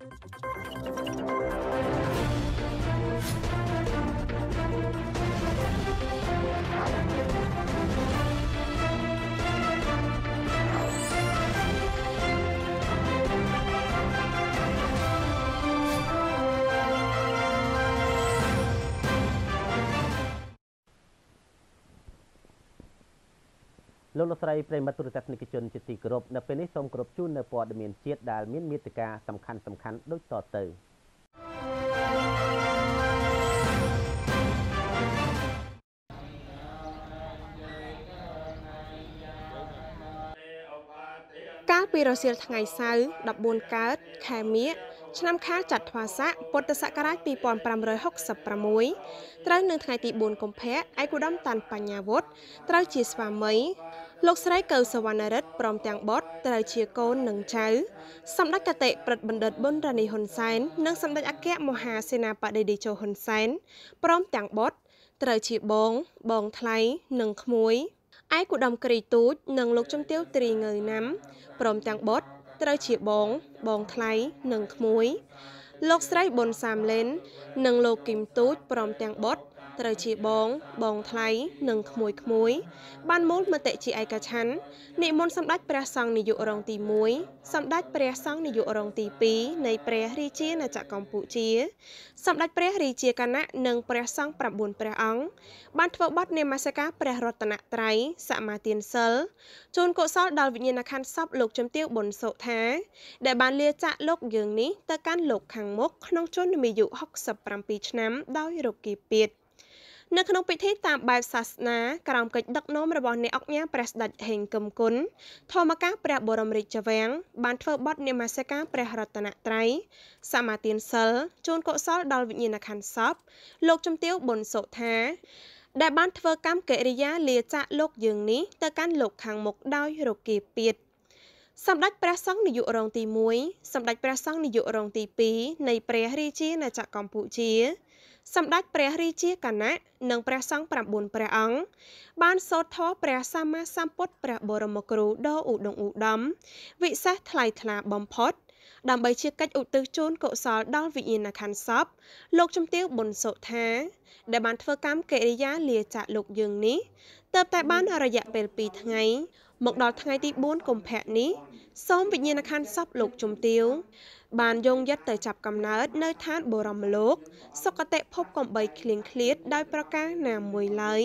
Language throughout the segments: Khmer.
Thank you. លោកលោកស្រីប្រិមត្តទូរទស្សនិកជនជាទីគោរពនៅពេលនេះសូមគោរពជូននៅព័ត៌មានជាតិដែលមានមេត្តាសំខាន់សំខាន់ដូចតទៅកាលពីរសៀលថ្ងៃសៅរ៍14កើតខែមិញ ឆ្នាំខាលចត្វាស័កពុទ្ធសករាជ2566ត្រូវនៅថ្ងៃទី4កុម្ភៈឯកឧត្តមតាន់បញ្ញាវុធត្រូវជាស្វាមីលោកស្រីកៅសវណ្ណរិទ្ធព្រមទាំងបុត្រត្រូវជាកូននិងចៅសម្ដេចកតេព្រឹទ្ធបណ្ឌិតប៊ុនរ៉ានីហ៊ុនសែននិងសម្ដេចអគ្គមហាសេនាបតីតេជោហ៊ុនសែនព្រមទាំងបុត្រត្រូវជាបងបងថ្លៃនិងក្មួយឯកឧត្តមគ្រីទូចនិងលោកជំទាវទ្រីងើយណាំព្រមទាំងបុត្រ ត្រូវជាបង បងថ្លៃនិងក្មួយ លោកស្រីប៊ុនសាមលេន និងលោកគឹមទូចព្រមទាំងបុត្រ ត្រូវជាបង បងថ្លៃនិងក្មួយក្មួយ បានមូលមតិជាឯកច្ឆ័ន្ទនិមន្តសម្ដេចព្រះសង្ឃនាយករងទី1សម្ដេចព្រះសង្ឃនាយករងទី2នៃព្រះរាជាណាចក្រកម្ពុជាសម្ដេចព្រះរាជាគណៈនិងព្រះសង្ឃ9ព្រះអង្គបានធ្វើបទនាមស្ការព្រះរតនត្រ័យសមាទានសិលជូនកុសលដល់វិញ្ញាណក្ខន្ធសពលោកជំទាវប៊ុនសុថា ដែលបានលាចាកលោកយើងនេះទៅកាន់លោកខាងមុខក្នុងជន្មាយុ67ឆ្នាំដោយរោគីពាទ្យ នៅក្នុងពិធីតាមបែបសាសនាក្រោមកិច្ចដឹកនាំរបស់អ្នកអង្គញាព្រះស្ដេចហេងកឹមគុណធម្មការព្រះបរមរាជវាំងបានធ្វើបទនាមាសិកាព្រះរតនត្រ័យសមាទានសិលជូនកុសលដល់វិញ្ញាណក្ខន្ធសពលោកជំទាវប៊ុនសុថាដែលបានធ្វើកម្មកិរិយាលាចាកលោកយើងនេះទៅកាន់លោកខាងមុខដោយរគាពាទ្យសម្ដេចព្រះសង្ឃនាយករងទី1សម្ដេចព្រះសង្ឃនាយករងទី2នៃព្រះរាជាណាចក្រកម្ពុជា សម្ដេចព្រះរាជាគណៈនិងព្រះសង្ឃ9ព្រះអង្គបានសូត្រធម៌ព្រះសម្មាសម្ពុទ្ធព្រះបរមគ្រូដ៏ឧត្តមឧត្តមវិសេសថ្លៃថ្លាបំផុតដើម្បីជាកិច្ចឧទ្ទិសជូនកុសលដល់វិញ្ញាណក្ខន្ធសពលោកជំទាវប៊ុនសុថា ដែលបានធ្វើកម្មកិរិយាលាចាកលោកយើងនេះទើបតែបានរយៈពេល2ថ្ងៃ មកដល់ថ្ងៃទី4កុម្ភៈនេះសូមវិញ្ញាណក្ខន្ធសពលោកជំទាវ បានយងយិតទៅចាប់កំណើតនៅឋានបរមលោកសុគតិភពកំបីឃ្លៀងឃ្លាតដោយប្រការណាមួយឡើយ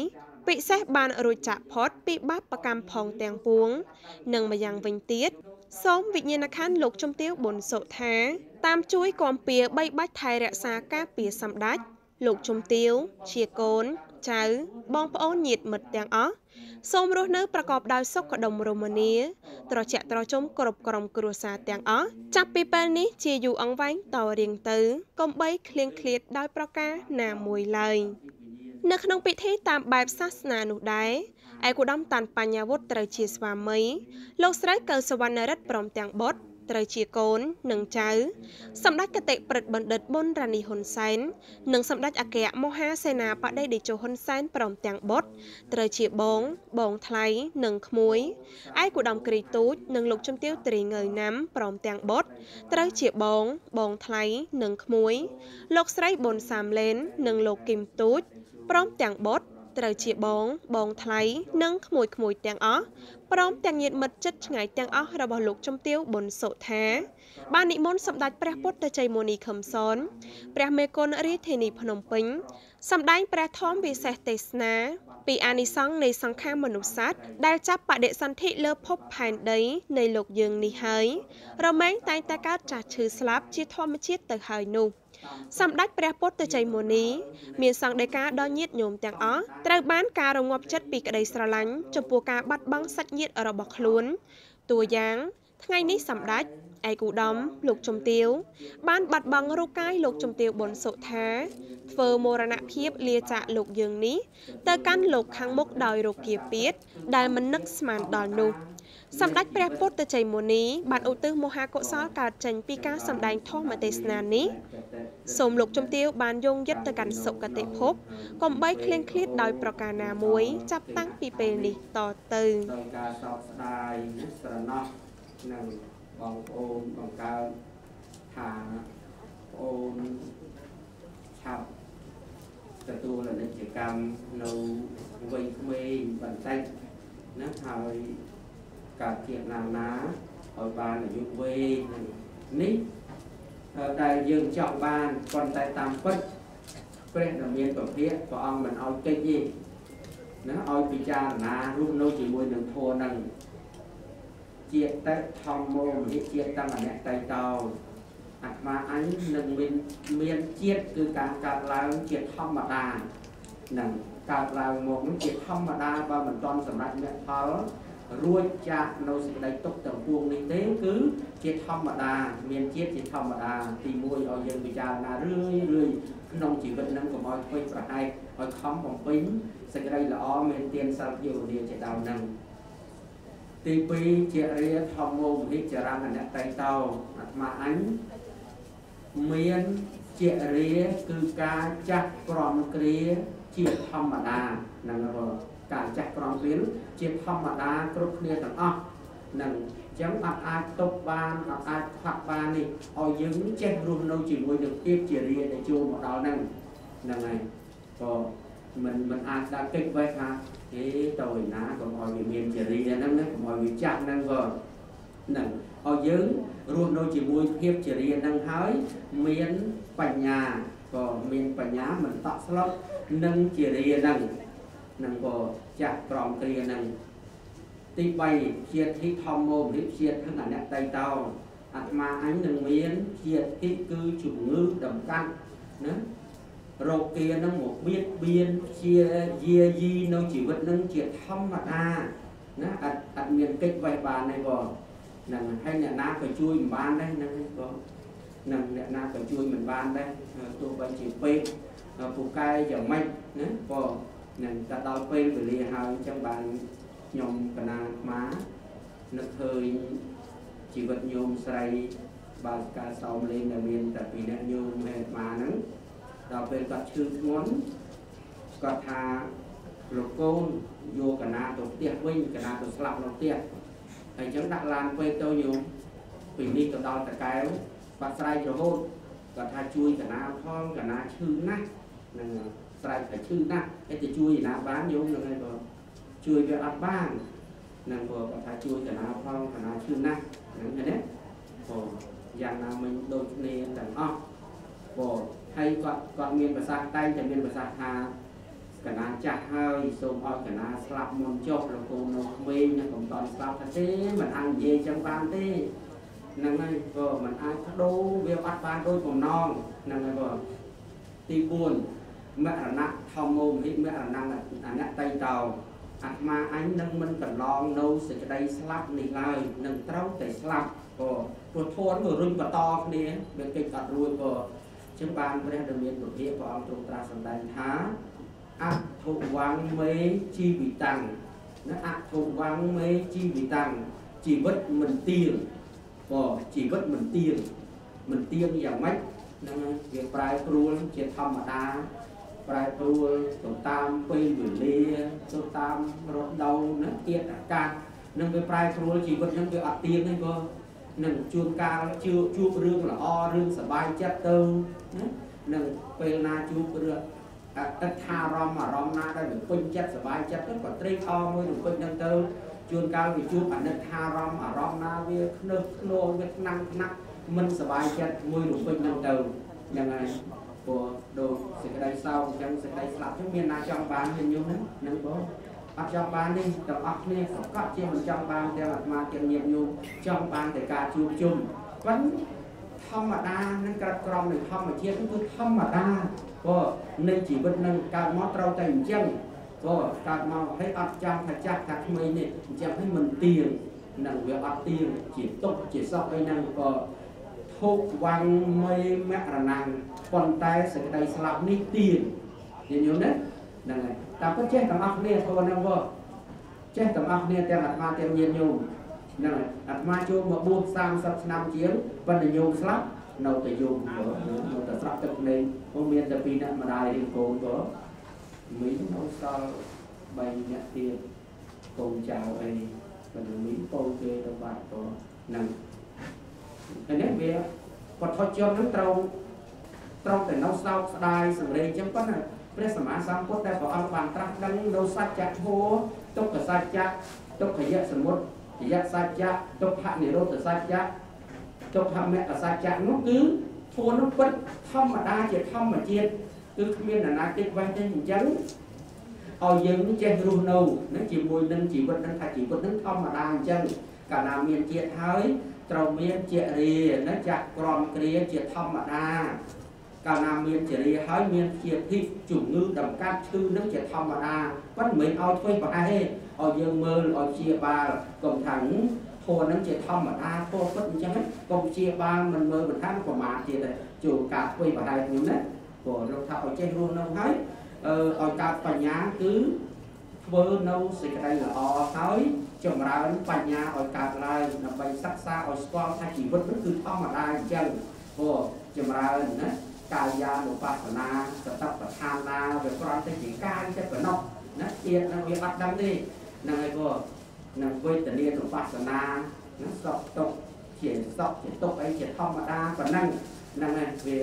ពិសេសបានរួចចាក់ផុតពីបាបប្រកម្មផងទាំងពួង និងម្យ៉ាងវិញទៀតសូមវិញ្ញាណក្ខន្ធលោកជំទាវប៊ុនសុថា តាមជួយគាំពៀបីបាច់ថែរក្សាការពារសម្ដេចលោកជំទាវជាកូន ចៅ បងប្អូនញាតិមិត្តទាំងអស់ សូមរស់នៅប្រកបដោយសុខដុមរមនាត្រជាក់ត្រជុំគ្រប់ក្រុមគ្រួសារទាំងអស់ចាប់ពីពេលនេះជាយូរអង្វែងតរៀងទៅកុំបីឃ្លៀងឃ្លាតដោយប្រការណាមួយឡើយនៅក្នុងពិធីតាមបែបសាសនានោះដែរឯកឧត្តមតាន់បញ្ញាវុធត្រូវជាស្វាមីលោកស្រីកៅសវណ្ណរិទ្ធព្រមទាំងបុត្រ ត្រូវជាកូននិងចៅសម្ដេចកតេព្រឹទ្ធបណ្ឌិតប៊ុនរ៉ានីហ៊ុនសែននិងសម្ដេចអគ្គមហាសេនាបតីតេជោហ៊ុនសែនព្រមទាំងបុត្រត្រូវជាបងបងថ្លៃនិងក្មួយឯកឧត្តមគ្រីទូចនិងលោកជំទាវទ្រីងើយណាំព្រមទាំងបុត្រត្រូវជាបងបងថ្លៃនិងក្មួយ លោកស្រីប៊ុនសាមលេន និងលោកគឹមទូចព្រមទាំងបុត្រ ត្រូវជាបង បងថ្លៃនិងក្មួយក្មួយទាំងអស់ព្រមទាំងញាតិមិត្តជិតឆ្ងាយទាំងអស់របស់លោកជំទាវប៊ុនសុថាបាននិមន្តសម្ដេចព្រះពុទ្ធជ័យមុនីខឹមសនព្រះមេគុណរាជធានីភ្នំពេញសម្ដែងព្រះធម៌វិសេសទេសនា ពីអានិសង្ឃនៃសង្ខារមនុស្សសត្វដែលចាប់បដិសន្ធិលើភពផែនដីនៃលោកយើងនេះហើយរមែងតែងតែកើតចាស់ឈឺស្លាប់ជាធម្មជាតិទៅហើយនោះ។ សម្ដេចព្រះពុទ្ធជ័យមុនី មានសង្ឃដីកាដល់ញាតិញោមទាំងអស់ត្រូវបានការរងាប់ចិត្តពីក្តីស្រឡាញ់ចំពោះការបាត់បង់សាច់ញាតិរបស់ខ្លួនតួយ៉ាងថ្ងៃនេះសម្ដេចឯកឧត្តមលោកជំទាវ បានបាត់បង់រូបកាយលោកជំទាវប៊ុនសុថាធ្វើមរណភាពលាចាកលោកយើងនេះទៅកាន់លោកខាងមុខដោយរោគាពាត ដែលមិននឹកស្មានដល់នោះ សម្ដេចព្រះពុទ្ធជ័យមុនីបានឧទ្ទិសមហាកុសលកើតចេញពីការសម្ដែងធម៌ទេសនានេះសូមលោកជំទាវបានយងយិត្តទៅកាន់សុគតិភពកុំបីឃ្លៀងឃ្លាតដោយប្រការណាមួយ ចាប់តាំងពីពេលនេះតទៅការសោកស្ដាយស្រណោះនឹងបងប្អូនបង្កើតថាអូនឆាប់ទទួលអនិច្ចកម្មនៅវ័យក្មេងបន្តិចណាហើយ កើតជាតិណាណាឲ្យបានអាយុវែងនេះដែលយើងចង់បានប៉ុន្តែតាមពិតព្រះដែលមានពភាកព្រះអង្គមិនឲ្យកិច្ចទេណាឲ្យពិចារណារស់នៅជាមួយនឹងធម៌នឹងជាតិតធម្មោមហិជាតិតាំងអនតៃតោអាត្មាអញនឹងមានមានជាតិគឺការកើតឡើងជាធម្មតានឹងកើតឡើងមកនឹងជាធម្មតាបើមិនទាន់សម្រេចមគ្គផល រួចចាកនៅសេចក្តីទុកទាំងពួងនេះទេគឺជាធម្មតាមានជាតិជាធម្មតាទី1ឲ្យយើងពិចារណារឿយរឿយក្នុងជីវិតនឹងកុំឲ្យខ្វេចប្រហែកឲ្យខំបំពេញសេចក្តីល្អមានទានសិលភាវនាជាដើមនឹងទី2ជារាធម្មោមហិចរណតៃតោអាត្មាអញមានជារាគឺការចាស់ក្រំគ្រាជាធម្មតានឹង ការចេះប្រំព្រៀនជាធម្មតាគ្រប់គ្នាទាំងអស់នឹងចឹងអត់អាចຕົកបានអត់អាចផាត់បាននេះឲ្យយើងចេះរស់នៅជាមួយនឹងភាពជារាដែលចូលមកដល់ហ្នឹងហ្នឹងហើយក៏មិនមិនអាចដាក់ទឹកវេះថាហេតើណាកុំឲ្យវាមានជារាហ្នឹងណាកុំឲ្យវាចាស់ហ្នឹងក៏ហ្នឹងឲ្យយើងរស់នៅជាមួយភាពជារាហ្នឹងហើយមានបញ្ញាក៏មានបញ្ញាមិនតក់ស្លុតនឹងជារាហ្នឹង នឹងក៏ចាស់ក្រមគ្រាហ្នឹងទី3ជាធិធម្មោរិជាធនអនតៃតោអាត្មាអញនឹងមានជាធិគឺជំងឺដំកាត់ណារោគានឹងមកបៀតបៀនជាយាយីនៅជីវិតនឹងជាធម្មតាណាអត់អត់មានកិច្ចវេះបានទេបងហ្នឹងហើយអ្នកណាក៏ជួយមិនបានដែរហ្នឹងបងនឹងអ្នកណាក៏ជួយមិនបានដែរទោះបីជាពេកពូកែយ៉ាងម៉េចណាបង នឹងតែដល់ពេលវេលាហើយអញ្ចឹងបានខ្ញុំកណាខ្មានឹកឃើញជីវិតញោមស្រីបើការសោមលេងដែលមានតែពីអ្នកញោមហេតុមកហ្នឹងដល់ពេលគាត់ឈឺធ្ងន់គាត់ថាលោកកូនយកកណាទៅផ្ទះវិញកណាទៅស្លាប់នៅផ្ទះហើយអញ្ចឹងដាក់ឡានពេកទៅញោមពីនេះទៅដល់តកែវបាត់ស្រែករហូតគាត់ថាជួយកណាផងកណាឈឺណាស់នឹង ស្រែកតែឈឺណាស់តែទៅជួយណាបានញោមនឹងហើយបងជួយវាអត់បាននឹងគាត់ថាជួយកណាផងកណាឈឺណាស់ហ្នឹងណាបងយ៉ាងណាមិញដូចគ្នាទាំងអស់បងហើយគាត់គាត់មានប្រសាសន៍តែងតែមានប្រសាសន៍ថាកណាចាស់ហើយសូមឲ្យកណាស្លាប់មុនចុះលោកគូនៅក្មេងនឹងកំតន់ស្លាប់ថាទេមិនអាចនិយាយចឹងបានទេហ្នឹងហើយក៏មិនអាចបដូរវាអត់បានដូចបំណងហ្នឹងហើយបងទី4 មរណៈធម្មោមហិមរណៈអនតៃតោអាត្មាអញនឹងមិនកន្លងនៅសេចក្តីស្លាប់នេះឡើយនឹងត្រូវតែស្លាប់ក៏ព្រោះធនវារុញបន្តគ្នាវាកិច្ចអត់រួចក៏ចឹងបានព្រះដែលមានពុទ្ធិព្រះអង្គទ្រង់ត្រាស់សម្ដែងថាអធុវੰមេជីវិតាំងណាអធុវੰមេជីវិតាំងជីវិតមិនទៀងក៏ជីវិតមិនទៀងមិនទៀងយ៉ាងម៉េចហ្នឹងវាប្រែប្រួលជាធម្មតា ប្រែប្រួលទៅតាមពេលវេលាទៅតាមរដូវណាទៀតអាកាសនឹងវាប្រែប្រួលជីវិតហ្នឹងវាអត់ទៀងទេក៏នឹងជួនកាលជួបជួបរឿងល្អរឿងសប្បាយចិត្តទៅណានឹងពេលណាជួបរឿងអតិថារម្មណ៍អារម្មណ៍ណាដែលវាពេញចិត្តសប្បាយចិត្តទៅក៏ត្រេកអរមួយនឹងពេញហ្នឹងទៅជួនកាលវាជួបអនិច្ចារម្មណ៍អារម្មណ៍ណាវាខ្នើសខ្នោវាថ្នាំងថ្នាក់មិនសប្បាយចិត្តមួយនឹងពេញហ្នឹងទៅហ្នឹងហើយ ព្រោះដូចសេចក្តីសោកអញ្ចឹងសេចក្តីស្លាប់អញ្ចឹងមានណាចង់បានមានយល់ហ្នឹងហ្នឹងបងអត់ចង់បាននេះទាំងអស់គ្នាប្រកាសជាមិនចង់បានទាំងអាត្មាទាំងញាតិញោមចង់បានតែការជួបជុំប៉ុន្តែធម្មតានឹងក្រាត់ក្រមនៃធម្មជាតិគឺធម្មតាក៏នៃជីវិតនឹងកើតមកត្រូវតែអញ្ចឹងក៏កើតមកហើយអត់ចាំថាចាស់ថាក្មេងនេះអញ្ចឹងឲ្យមិនទៀងនឹងវាអត់ទៀងជាទុកជាសក់អីហ្នឹងក៏ ធុកវាំងមេមរណងប៉ុន្តែសេចក្តីស្លាប់នេះទៀងយល់យល់ណាហ្នឹងហើយតាមពិតចេះទាំងអស់គ្នាធម៌ហ្នឹងបងចេះទាំងអស់គ្នាទាំងអាត្មាទាំងញាតិញោមហ្នឹងហើយអាត្មាចូលមកបួស30ឆ្នាំជាងប៉ុន្តែញោមស្លាប់នៅតែយំក៏នៅតែស្រាប់ទឹកភ្នែកពុំមានតែពីរអ្នកម្ដាយរៀងកូនក៏មីងនៅសល់3អ្នកទៀតកូនចៅអីប៉ុន្តែមីងពោគេទៅបាត់ក៏ហ្នឹង ហើយនេះវាវត្ថុជនហ្នឹងត្រូវត្រូវតែនៅសោកស្ដាយសង្រេងអញ្ចឹងប៉ុន្តែព្រះសម្មាសម្ពុទ្ធដែលព្រះអង្គបានត្រាស់ដឹងនៅសច្ចធម៌ទុក្ខសច្ចៈទុក្ខយៈសមុទយៈសច្ចៈទុក្ខនិរោធសច្ចៈទុក្ខមគ្គសច្ចៈនោះគឺធម៌នោះពិតធម្មតាជាធម្មជាតិគឺគ្មានអនាគតវិញទេអញ្ចឹងឲ្យយើងចេះរស់នៅណាជាមួយនឹងជីវិតនឹងថាជីវិតនឹងធម្មតាអញ្ចឹងកាលណាមានជាតិហើយ ត្រូវមានជារាណាចាក់ក្រំគ្រាជាធម្មតាកាលណាមានជារាហើយមានជាភិកជំងឺដំកាត់ឈឺនឹងជាធម្មតាប៉ុន្តែមិនឲ្យធ្វើប្រហែលទេឲ្យយើងមើលឲ្យជាបាលកុំថាធម៌នឹងជាធម្មតាធម៌ពិតអញ្ចឹងកុំជាបាលមិនមើលបន្ថែមប្រមាថទៀតទេចូលការធ្វើប្រហែលខ្ញុំណាព្រោះលោកថាឲ្យចេះរស់នៅហើយអឺឲ្យកើតបញ្ញាគឺ ធ្វើនៅសេចក្តីល្អហើយចម្រើនបញ្ញាឲ្យកើតឡើងដើម្បីសិក្សាឲ្យស្គាល់ថាជីវិតនោះគឺធម្មតាអញ្ចឹងព្រោះចម្រើនណាកាយានុបស្សនាសតបដ្ឋានណាវាគ្រាន់តែជាកាយតែប៉ុណ្ណោះណាទៀតនឹងវាអត់ដឹងទេហ្នឹងហើយព្រោះនឹងវេទនានុបស្សនាណាសក់ទុកជាសក់ជាទុកអីជាធម្មតាប៉ុណ្ណឹងហ្នឹងហើយវា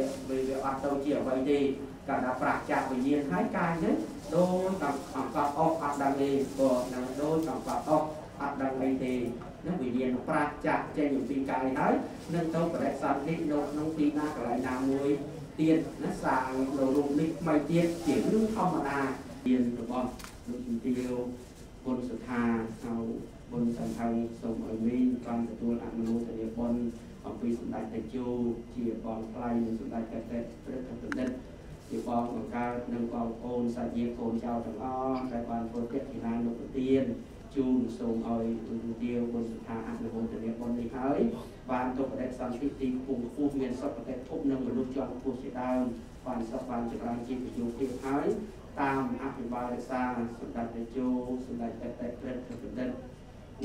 វាអត់ទៅជាអ្វីទេ កាលណាប្រាក់ចាក់វិញ្ញាណហើយកាយនេះដូចកំអង្កត់អុកអត់ដឹងទេព្រោះនឹងដូចកំកត់អុកអត់ដឹងអីទេនឹងវិញ្ញាណប្រាក់ចាក់ចេញពីកាយហើយនឹងទៅបរិសន្ធនេះនៅក្នុងទីណាកន្លែងណាមួយទៀតណាសាងនៅរូបនេះថ្មីទៀតជារឿងធម្មតាទានរបស់លោកជំទាវបុណ្យសថាហើយបុណ្យសង្ឃឹងសូមឲ្យមានបានទទួលអនុមោទនាបុណ្យអំពីសម្ដេចតេជោជាបងថ្លៃនិងសម្ដេចកតេព្រះកបណ្ឌិ តជាបងបង្កើតនិងបងប្អូនសាច់ញាតិកូនចៅទាំងអស់ដែលបានធ្វើកិច្ចកណាលោកប្រទានជូនសូមឲ្យវិទ្យាបុណ្យសថាអនុមោទនាបុណ្យនេះហើយបានទុកបដិសន្ធិទីខ្ពស់ខ្ពស់មានសុខភាពភពនិងមនុស្សជាន់ខ្ពស់ជាដើមបានសុខបានចម្រើនជីវយុភាពហើយតាមអភិបាលរក្សាសម្ដេចតេជោសម្ដេចតេតេព្រះកបណ្ឌិត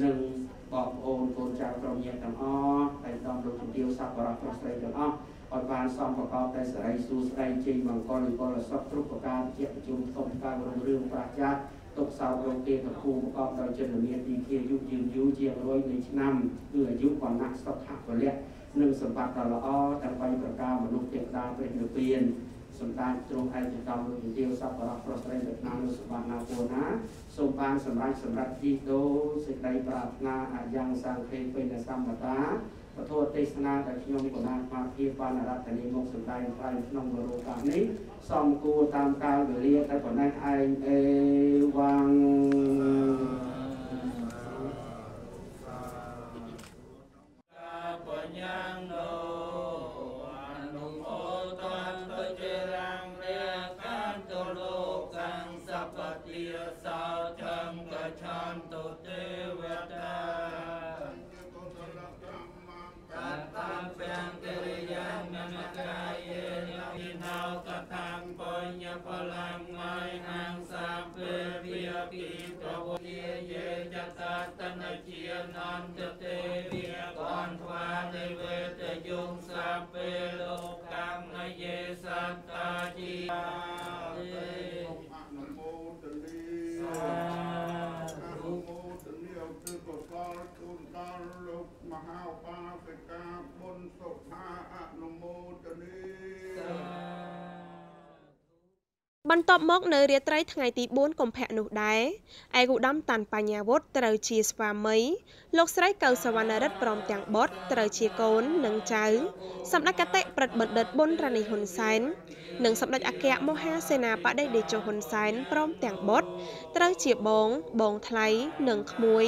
និងបងប្អូនកូនចៅក្រុមញាតិទាំងអស់ហើយតំលោកជំទាវសប្បុរសប្រុសស្រីទាំងអស់ ឲ្យបានសំប្រកបតែសេរីសួស្តីជ័យមង្គលនិពលសុខគ្រប់ប្រការជាប្រជុំធំការរុងរឿងប្រជាទុកសោករោគគេកគូប្រកបដោយចិត្តមានទីធាយុយឺនយូរជាង100នៃឆ្នាំគឺអាយុវណ្ណៈសុខៈពលៈនិងសម្បត្តិដ៏ល្អទាំង3ប្រការមនុស្សទេវតាព្រះនិព្វានសម្ដេចទ្រង់ឯកឧត្តមលោកជំទាវសប្បុរសប្រុសស្រីនៅក្នុងលោកសម្បត្តិណាពូណាសូមបានសម្រេចសម្រាប់ជីដូសេចក្តីប្រាថ្នាអាយ៉ាងសង្ឃេពេញសម្បតា ពធទេសនាដែលខ្ញុំកណាស្មារតីបានរតនីមកសម្ដែងថ្លែងក្នុងវរោកាសនេះសំគួរតាមកាលវេលាតែប៉ុណ្ណេះឯងអេវ៉ាំងបញ្ញាណោ បញ្ញបលាំងៃនាងសាពេវិយពីប្រវទាយេចតតនជានន្តទេវិកនថ្វានិវេតយងសាពេលោកកម្មយេសន្តាជីអនុមោទនីសាធុមោទនីអរគុណកុសលជូនដល់លោកមហាឧបាសិកាបុណ្យសុខាអនុមោ បន្ទាប់មកនៅរាត្រីថ្ងៃទី4កុម្ភៈនោះដែរឯកឧត្តមតាន់បញ្ញាវុធត្រូវជាស្វាមី លោកស្រីកៅសវណ្ណរិទ្ធព្រមទាំងបុត្រត្រូវជាកូននិងចៅសម្ដេចកតេប្រិទ្ធបណ្ឌិតប៊ុនរ៉ានីហ៊ុនសែននិងសម្ដេចអគ្គមហាសេនាបតីតេជោហ៊ុនសែនព្រមទាំងបុត្រត្រូវជាបងបងថ្លៃនិងក្មួយ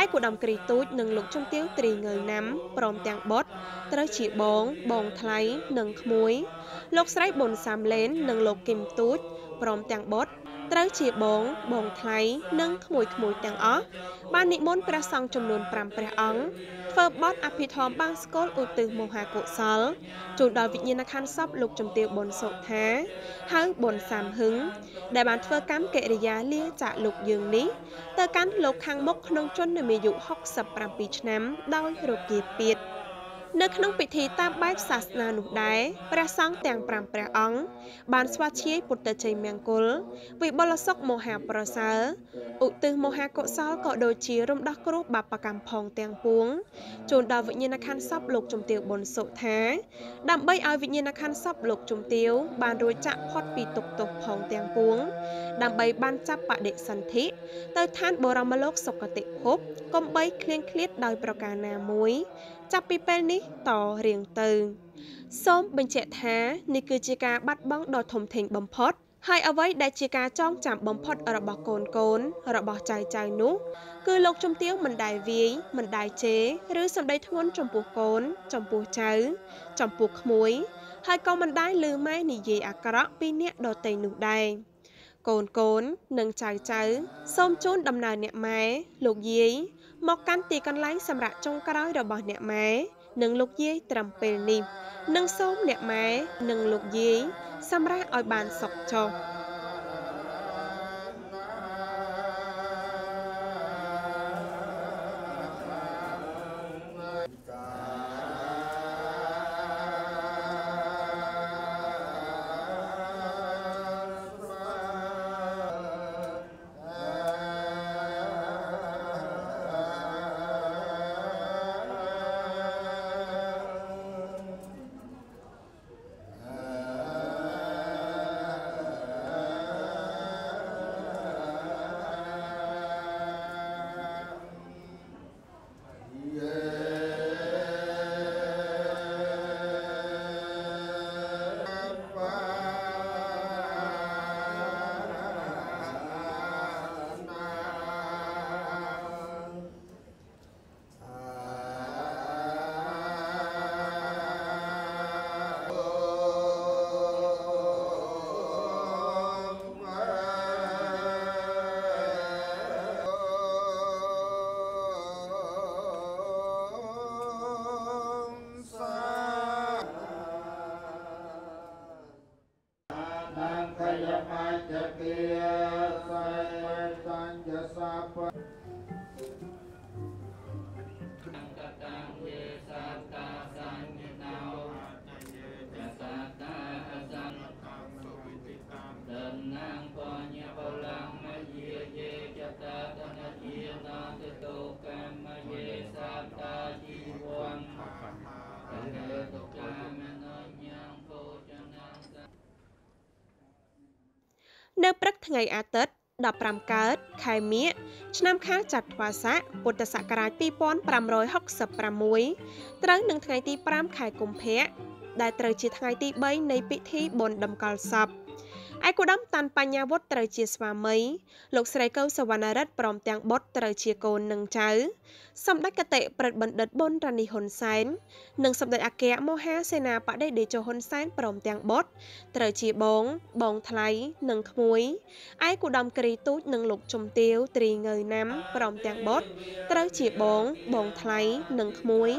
ឯកឧត្តមគ្រីទូចនិងលោកជំទាវត្រីងើយណាំព្រមទាំងបុត្រត្រូវជាបងបងថ្លៃនិងក្មួយ លោកស្រីប៊ុនសាមឡេននិងលោកគឹមទូចព្រមទាំងបុត្រត្រូវជាបងបងថ្លៃនិងក្មួយក្មួយទាំងអស់បាននិមន្តព្រះសង្ឃចំនួន5ព្រះអង្គ ធ្វើបទអភិធម្មបាងស្កលឧទ្ទិសមហាកុសលជូនដល់វិញ្ញាណក្ខន្ធសពលោកជំទាវប៊ុនសុថាហៅប៊ុនសាមហឹងដែលបានធ្វើកម្មកិរិយាលាចាកលោកយើងនេះទៅកាន់លោកខាងមុខក្នុងជន្មាយុ67ឆ្នាំដោយរោគាពៀត នៅក្នុងពិធីតាមបែបសាសនានោះដែរព្រះសង្ឃទាំង5ព្រះអង្គបានស្វាធ្យាយពុទ្ធជ័យមង្គល វិបុលសុខមហាប្រសើរឧទ្ទិសមហាកុសលក៏ដូចជារំដោះគ្រោះបាបកម្មផងទាំងពួងជូនដល់វិញ្ញាណក្ខន្ធសពលោកជំទាវប៊ុនសុថា ដើម្បីឲ្យវិញ្ញាណក្ខន្ធសពលោកជំទាវបានរួចចាក់ផុតពីទុក្ខទោសផងទាំងពួង ដើម្បីបានចាប់បដិសន្ធិទៅឋានបរមលោកសុគតិភពកុំបីឃ្លៀងឃ្លាតដោយប្រការណាមួយ ចាប់ពីពេលនេះតរៀងទៅ សូមបញ្ជាក់ថានេះគឺជាការបាត់បង់ដ៏ធំធេងបំផុត ហើយអ្វីដែលជាការចងចាំបំផុតរបស់កូនកូន របស់ចៅចៅនោះ គឺលោកជំទាវមិនដែលវាយមិនដែលជេរឬសម្ដីធ្ងន់ចំពោះកូន ចំពោះចៅ ចំពោះក្មួយ ហើយក៏មិនដែលលឺម៉ែនិយាយអាក្រក់ពីអ្នកដទៃនោះដែរកូនកូននិងចៅចៅ សូមជូនដំណើរអ្នកម៉ែលោកយាយ មកកាន់ទីកន្លែងសម្រាប់ចុងក្រោយរបស់អ្នកម៉ែនិងលោកយាយត្រឹមពេលនេះនិងសូមអ្នកម៉ែនិងលោកយាយសម្រាប់ឲ្យបានសុខចុះ พยามาจเกียสัย នៅព្រឹកថ្ងៃអាទិត្យ15កើតខែមិញឆ្នាំខាលចត្វាស័កពុទ្ធសករាជ2566ត្រូវនឹងថ្ងៃទី5ខែកុម្ភៈដែលត្រូវជាថ្ងៃទី3នៃពិធីបុណ្យតម្កល់សព ឯកឧត្តមតាន់បញ្ញាវុធត្រូវជាស្វាមីលោកស្រីកៅសវណ្ណរិទ្ធព្រមទាំងបុត្រត្រូវជាកូននិងចៅសម្ដេចកតេប្រិទ្ធបណ្ឌិតប៊ុនរ៉ានីហ៊ុនសែននិងសម្ដេចអគ្គមហាសេនាបតីតេជោហ៊ុនសែនព្រមទាំងបុត្រត្រូវជាបង បងថ្លៃនិងក្មួយឯកឧត្តមគ្រីទូចនិងលោកជំទាវត្រីងើណាំព្រមទាំងបុត្រត្រូវជាបងបងថ្លៃនិងក្មួយ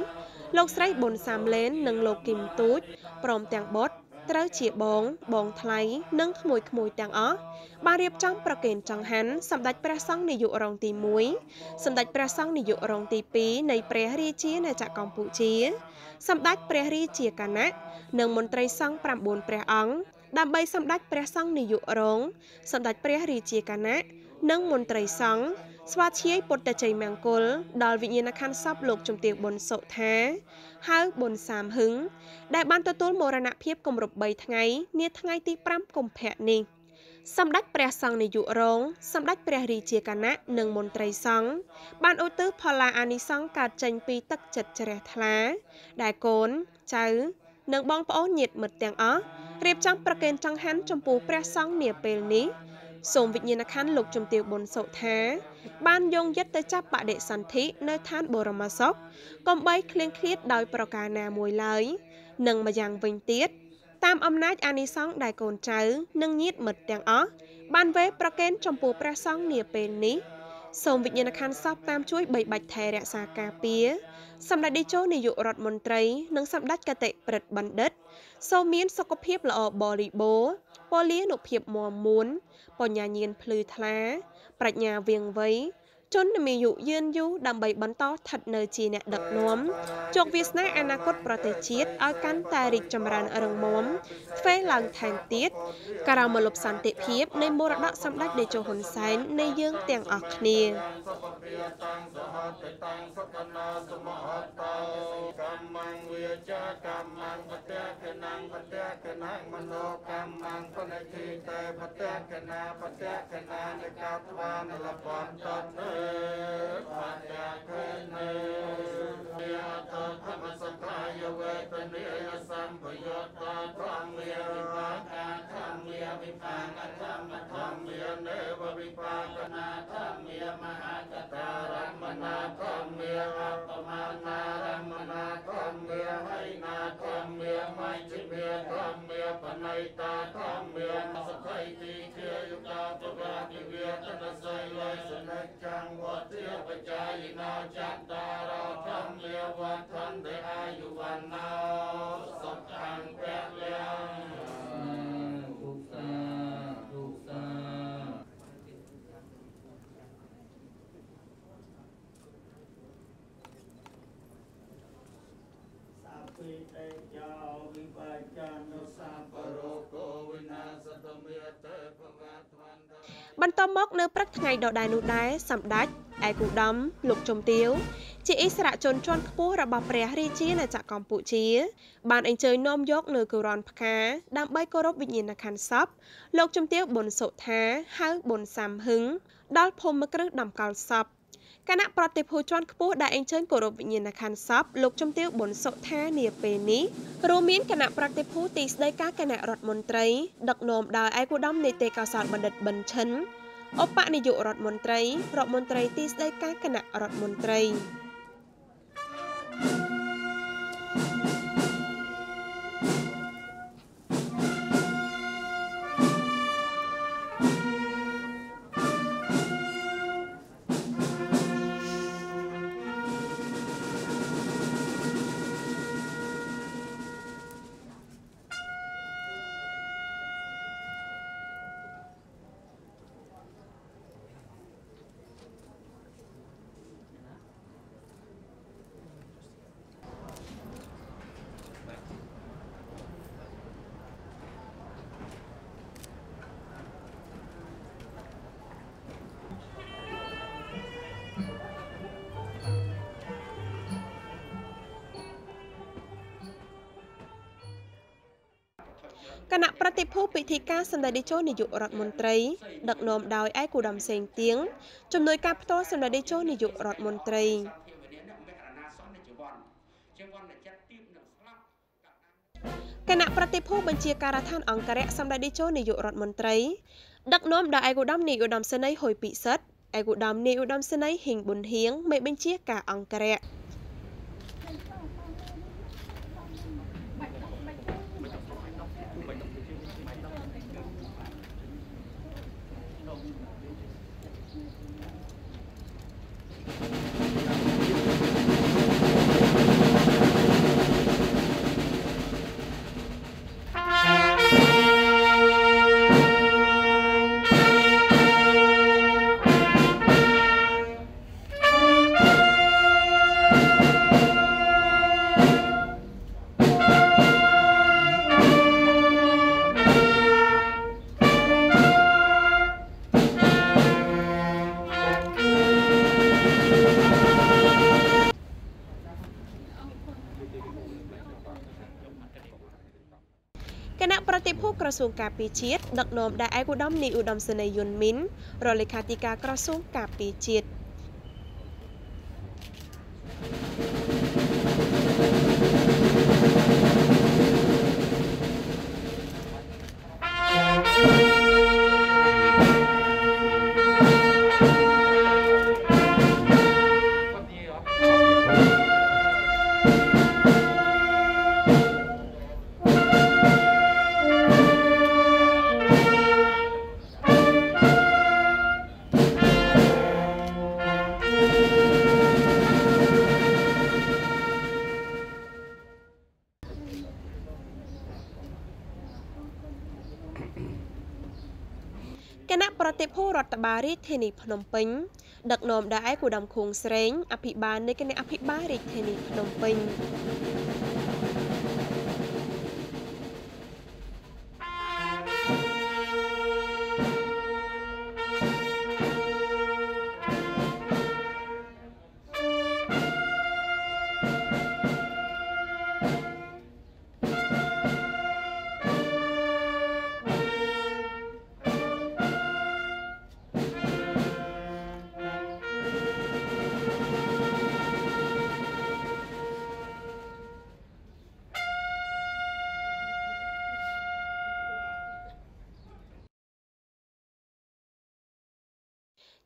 លោកស្រីប៊ុនសាមលេននិងលោកគឹមទូចព្រមទាំងបុត្រ ត្រូវជាបង បងថ្លៃ និងក្មួយក្មួយទាំងអស់បានរៀបចំប្រគេនចង្ហាន់សម្ដេចព្រះសង្ឃនាយករងទី1សម្ដេចព្រះសង្ឃនាយករងទី2នៃព្រះរាជាណាចក្រកម្ពុជាសម្ដេចព្រះរាជាគណៈនិងមន្ត្រីសង្ឃ9ព្រះអង្គដើម្បីសម្ដេចព្រះសង្ឃនាយករងសម្ដេចព្រះរាជាគណៈនិងមន្ត្រីសង្ឃស្វាធ្យាយពុទ្ធជ័យមង្គល ដល់វិញ្ញាណក្ខន្ធសពលោកជំទាវប៊ុនសុថាហៅប៊ុនសាមហឹងដែលបានទទួលមរណភាពគម្រប់3ថ្ងៃនាថ្ងៃទី5កុម្ភៈនេះសម្ដេចព្រះសង្ឃនាយករងសម្ដេចព្រះរាជាគណៈនិងមន្ត្រីសង្ឃបានឧទ្ទិសផល្លាអានិសង្ឃកើតចេញពីទឹកចិត្តជ្រះថ្លា ដែលកូនចៅនិងបងប្អូនញាតិមិត្តទាំងអស់រៀបចំប្រគេនចង្ហាន់ចំពោះព្រះសង្ឃនាពេលនេះ សូមវិញ្ញាណក្ខន្ធលោកជំទាវប៊ុនសុថាបានយងយិត្តទៅចាប់បដិសន្ធិនៅឋានបរមសុខកុំបីឃ្លៀងឃ្លាតដោយប្រការណាមួយឡើយនិងម្យ៉ាងវិញទៀតតាមអំណាចអានិសង្ឃដែលកូនចៅ និងញាតិមិត្តទាំងអស់បានវេប្រកេនចំពោះព្រះសង្ឃនាពេលនេះសូមវិញ្ញាណក្ខន្ធសពតាមជួយបីបាច់ថែរក្សាការពារសម្ដេចតេជោនាយករដ្ឋមន្ត្រី និងសម្ដេចកតិប្រិទ្ធបណ្ឌិត សូមមានសុខភាពល្អបរិបូរណ៍ ពលីនុភាពមាំមួនបញ្ញាញាណភ្លឺថ្លា ប្រាជ្ញាវៀងវៃ ជនមានអាយុយឺនយូរដើម្បីបន្តស្ថិតនៅជាអ្នកដឹកនាំជោគវាសនាអនាគតប្រទេសជាតិឲ្យកាន់តែរីកចម្រើនរឹងមាំទ្វេឡើងថែមទៀតការមលុបសន្តិភាពនៃមរតកសម្ដេចតេជោហ៊ុនសែននៃយើងទាំងអស់គ្នាកម្មងវាចាកម្មងបតេកណាំងបតេកណាំងមនោកម្មងបនិធិតេបតេកណាបតេកណានិកោថ្វានលបន្តទេបតេកនេយាតធម្មសកាយវេទនិយសម្បយោតធម្មយាវិបាកាធម្មយាវិបាកធម្មធម្មយានេវវិបាកណាធម្មយាមហាកតារមណាធម្មយាអបមានារមណាធម្មយាហៃណាធម្មយាមៃជិមេធម្មយាបណៃតាធម្ម ណោចន្តារោធម្មយាវត្ថន្តិអាយុវណ្ណោសុខੰពលំសាភិតេចោវិបច្ចានុសាពរោគោវិនាសតមេតេភវៈធម្មតាបន្តមកនៅព្រឹកថ្ងៃដដែលនោះដែរសម្ដេច ឯកឧត្តមលោកជំទាវជាអិសរាជជនជាន់ខ្ពស់របស់ព្រះរាជាណាចក្រកម្ពុជា បានអញ្ជើញនាំយកនៅកូរ៉ាន់ផ្កាដើម្បីគោរពវិញ្ញាណក្ខន្ធសពលោកជំទាវប៊ុនសុថាហៅប៊ុនសាំហឹងដល់ភូមិគ្រឹះដំកល់សពគណៈប្រតិភូជាន់ខ្ពស់ដែលអញ្ជើញគោរពវិញ្ញាណក្ខន្ធសពលោកជំទាវប៊ុនសុថានាពេលនេះរួមមានគណៈប្រតិភូទីស្តីការគណៈរដ្ឋមន្ត្រីដឹកនាំដោយឯកឧត្តមនេតេកោសលបណ្ឌិតប៊ិនឈិន ឧបនាយករដ្ឋមន្ត្រីរដ្ឋមន្ត្រីទីស្តីការគណៈរដ្ឋមន្ត្រី ពិធីការសម្ដេចតេជោនាយករដ្ឋមន្ត្រីដឹកនាំដោយឯកឧត្តមសេងទៀងជំនួយការផ្ទាល់សម្ដេចតេជោនាយករដ្ឋមន្ត្រីគណៈប្រតិភូបញ្ជាការដ្ឋានអង្គរៈសម្ដេចតេជោនាយករដ្ឋមន្ត្រីដឹកនាំដោយឯកឧត្តមនាយឧត្តមសេនីយ៍ហ៊ុយពិសិដ្ឋឯកឧត្តមនាយឧត្តមសេនីយ៍ហ៊ីងប៊ុនហៀងមេបញ្ជាការអង្គរៈ សួងការពារជាតិដឹកនាំដោយឯកឧត្តមនាយឧត្តមសេនីយ៍យុនមីនរដ្ឋលេខាធិការក្រសួងការពារជាតិ រតិភូរដ្ឋបាលរាជធានីភ្នំពេញដឹកនាំដោយឯកឧត្តមខួងស្រេងអភិបាលនៃគណៈអភិបាលរាជធានីភ្នំពេញ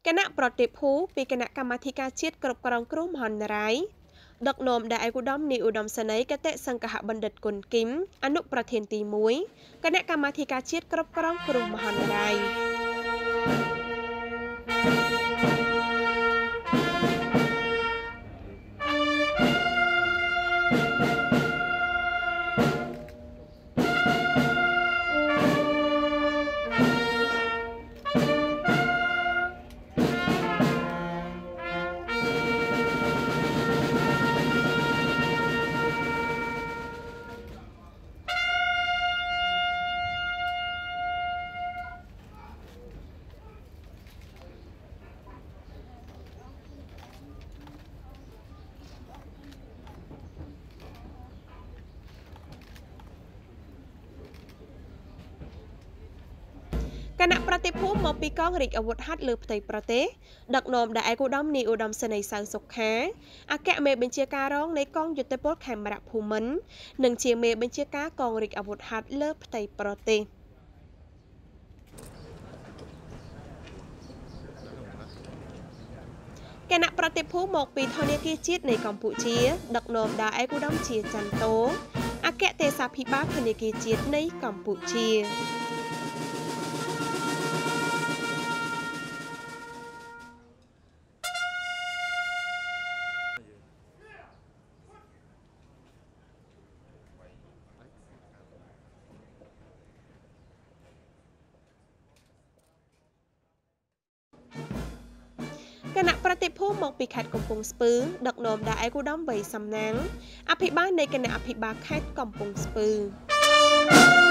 គណៈប្រតិភូពីគណៈកម្មាធិការជាតិគ្រប់គ្រងគ្រោះមហន្តរាយដឹកនាំដោយឯកឧត្តមនាយឧត្តមសេនីយ៍កតេសង្ឃៈបណ្ឌិតគុណគឹមអនុប្រធានទី1គណៈកម្មាធិការជាតិគ្រប់គ្រងគ្រោះមហន្តរាយគ ណៈប្រតិភូមកពីកងរាជអាវុធហត្ថលើផ្ទៃប្រទេសដឹកនាំដោយឯកឧត្តមនាយឧត្តមសេនីយ៍សៅសុខាអគ្គមេបញ្ជាការរងនៃកងយុទ្ធពលខេមរៈភូមិន្ទនិងជាមេបញ្ជាការកងរាជអាវុធហត្ថលើផ្ទៃប្រទេសគណៈប្រតិភូមកពីធនាគារជាតិនៃកម្ពុជា ដឹកនាំដោយឯកឧត្តមជាចន្ទតោអគ្គទេសាភិបាលធនាគារជាតិនៃកម្ពុជា ពីខេត្តកំពង់ស្ពឺដឹកនាំដោយឯកឧត្តមវៃសំណាងអភិបាលនៃគណៈអភិបាលខេត្តកំពង់ស្ពឺគ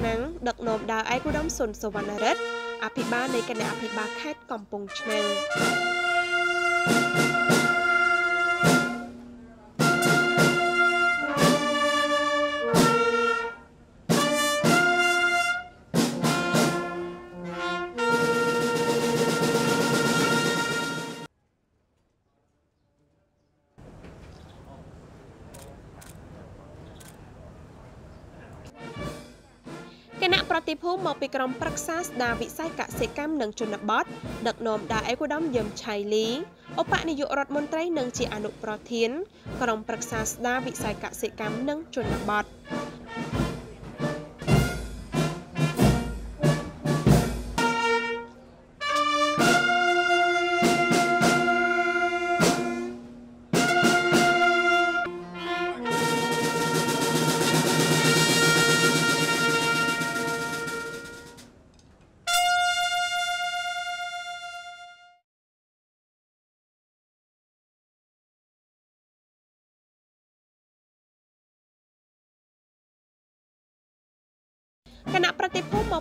ឆ្នាំងដឹកនាំដោយឯកឧត្តមសុនសវណ្ណរិទ្ធអភិបាលនៃគណៈអភិបាលខេត្តកំពង់ឆ្នាំង កពីក្រមប្រឹក្សាស្ដារវិស័យកសិកម្មនិងជនបទដឹកនាំដោយឯកឧត្តមយឹមឆៃលីឧបនាយករដ្ឋមន្ត្រីនិងជាអនុប្រធាន ក្រមប្រឹក្សាស្ដារវិស័យកសិកម្មនិងជនបទ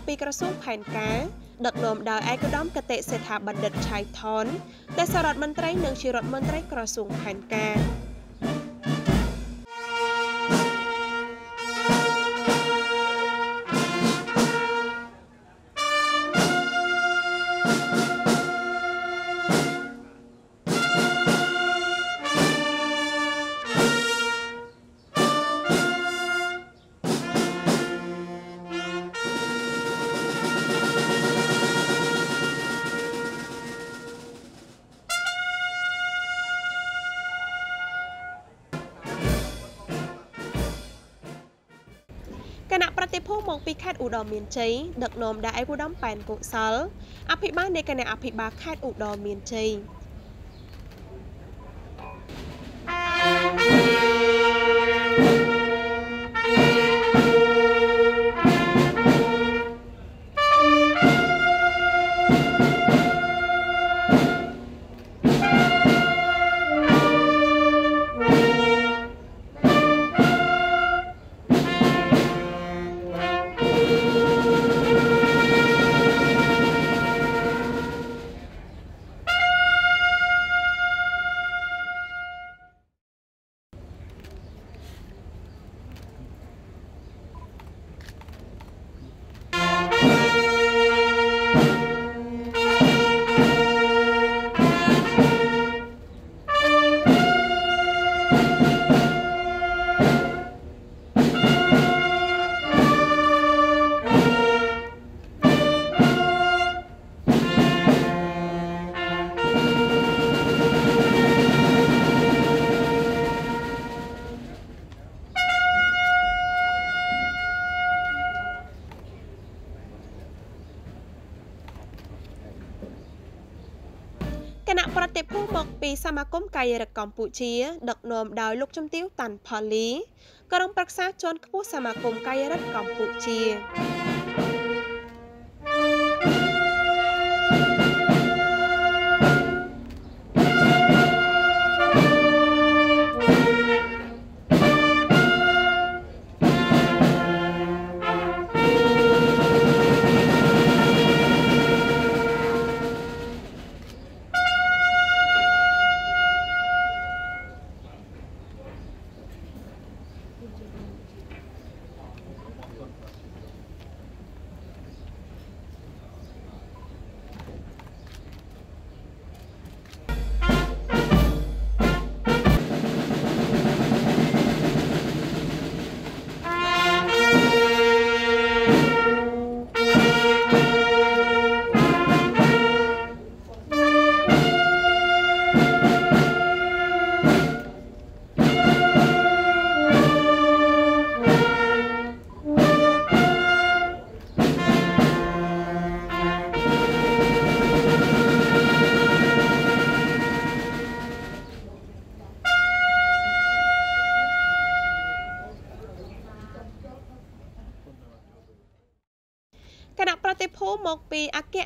ពីក្រសួងផែនការដឹកនាំដោយឯកឧត្តមកតេសេដ្ឋាបណ្ឌិតឆៃថនទេសរដ្ឋមន្ត្រីនិងជារដ្ឋមន្ត្រីក្រសួងផែនការ មកពីខេត្តឧត្តរមានជ័យដឹកនាំដោយឯកឧត្តមប៉ែនកុសលអភិបាលនៃគណៈអភិបាលខេត្តឧត្តរមានជ័យ មកពីសមាគមកាយរដ្ឋកម្ពុជា ដឹកនាំដោយលោកជំទាវតាន់ផលីក្រុមប្រឹក្សាជាន់ខ្ពស់សមាគមកាយរដ្ឋកម្ពុជា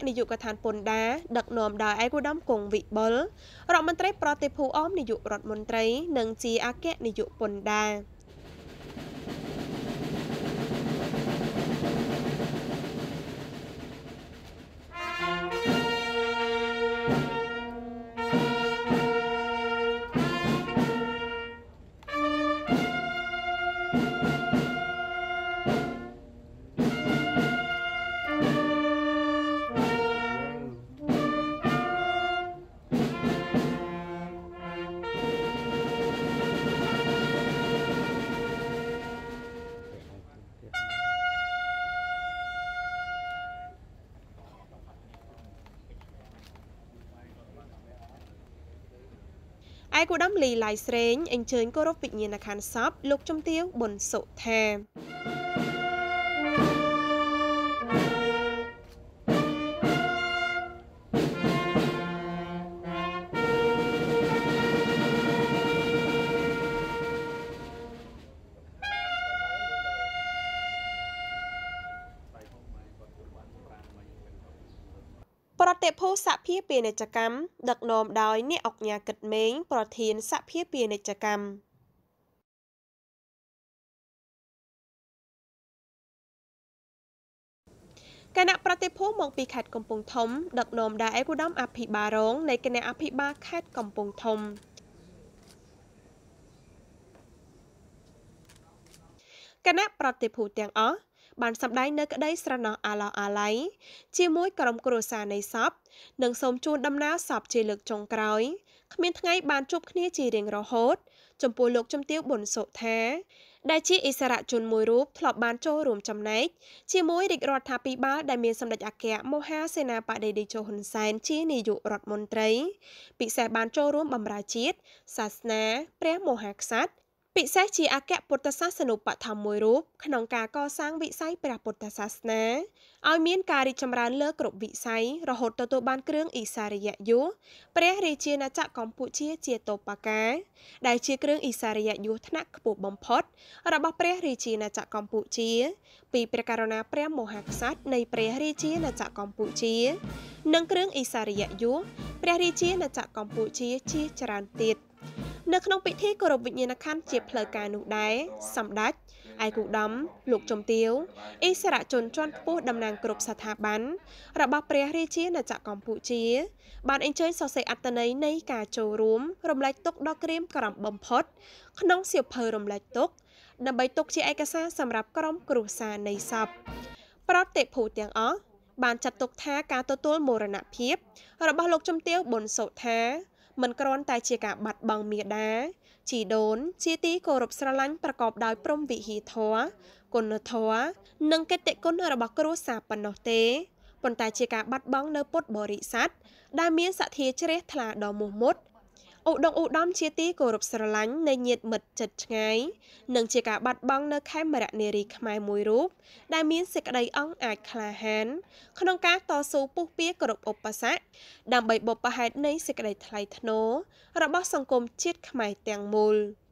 នាយកដ្ឋានពន្ធដារដឹកនាំដោយឯកឧត្តមគង់វិបុលរដ្ឋមន្ត្រីប្រតិភូអមនាយករដ្ឋមន្ត្រី និងជាអគ្គនាយកពន្ធដារ ឯកឧត្តមលីឡៃស្រេងអញ្ជើញគោរពវិញ្ញាណក្ខន្ធសពលោកជំទាវប៊ុនសុថាប្រតិភូស ភាពាណិជ្ជកម្មដឹកនាំដោយអ្នកអុកញ៉ាគិតមេងប្រធានសភាពាណិជ្ជកម្មគណៈប្រតិភូមកពីខេត្តកំពង់ធំដឹកនាំដោយឯកឧត្តមអភិបាលរងនៃគណៈអភិបាលខេត្តកំពង់ធំគណៈប្រតិភូទាំងអស់ បានសម្ដែងនៅក្តីស្រណោះអាឡោះអាល័យជាមួយក្រុមគ្រួសារនៃសពនិងសូមជូនដំណើរសពជាលើកចុងក្រោយគ្មានថ្ងៃបានជួបគ្នាជារៀងរហូត ចំពោះលោកជំទាវប៊ុនសុថាដែលជាអិសរាជជនមួយរូបធ្លាប់បានចូលរួមចំណែកជាមួយរាជរដ្ឋាភិបាលដែលមានសម្ដេចអគ្គមហាសេនាបតីតេជោហ៊ុនសែនជានាយករដ្ឋមន្ត្រី ពិសេសបានចូលរួមបម្រើជាតិសាសនា ព្រះមហាក្សត្រ ពិសេសជាអគ្គពុទ្ធសាសនូបត្ថម្ភមួយរូបក្នុងការកសាងវិស័យព្រះពុទ្ធសាសនាឲ្យមានការរីកចម្រើនលើគ្រប់វិស័យរហូតទទួលបានគ្រឿងអិសារិយយសព្រះរាជាណាចក្រកម្ពុជាជាតូបកាដែលជាគ្រឿងអិសារិយយសថ្នាក់ខ្ពស់បំផុត របស់ព្រះរាជាណាចក្រកម្ពុជា ពីព្រះករុណាព្រះមហាក្សត្រនៃព្រះរាជាណាចក្រកម្ពុជា និងគ្រឿងអិសារិយយសព្រះរាជាណាចក្រកម្ពុជាជាច្រើនទៀត។ នៅក្នុងពិធីគោរពវិញ្ញាណក្ខន្ធជាផ្លូវការនោះដែរសម្ដេចឯកឧត្តមលោកជំទាវអិសរាជជនជាន់ខ្ពស់តំណាងគ្រប់ស្ថាប័នរបស់ព្រះរាជាណាចក្រកម្ពុជា បានអញ្ជើញសរសេរអត្ថន័យនៃការចូលរួមរំលែកទុកដ៏ក្រៀមក្រំបំផុត ក្នុងសៀវភៅរំលែកទុកដើម្បីទុកជាឯកសារសម្រាប់ក្រុមគ្រួសារនៃសពប្រតិភូទាំងអស់បានចាត់ទុកថាការទទួលមរណភាពរបស់លោកជំទាវប៊ុនសុថា មិនគ្រាន់តែជាការបាត់បង់មាតាជីដូន ជាទីគោរពស្រឡាញ់ប្រកបដោយព្រំវិហារធម៌គុណធម៌និងកិត្តិគុណរបស់គ្រួសារប៉ុណ្ណោះទេប៉ុន្តែជាការបាត់បង់នៅពុទ្ធបរិស័ទដែលមានសទ្ធាជ្រះថ្លាដ៏មោះមុត ឧត្តមឧត្តមជាទីគោរពស្រឡាញ់នៃញាតិមិត្តចិត្តឆ្ងាយនិងជាការបាត់បង់នៅខេមរៈនារីខ្មែរមួយរូបដែលមានសេចក្តីអង់អាចក្លាហាន ក្នុងការតស៊ូពុះពៀគ្រប់ឧបសគ្គដើម្បីបុព្វហេតុនៃសេចក្តីថ្លៃថ្នូររបស់សង្គមជាតិខ្មែរទាំងមូល។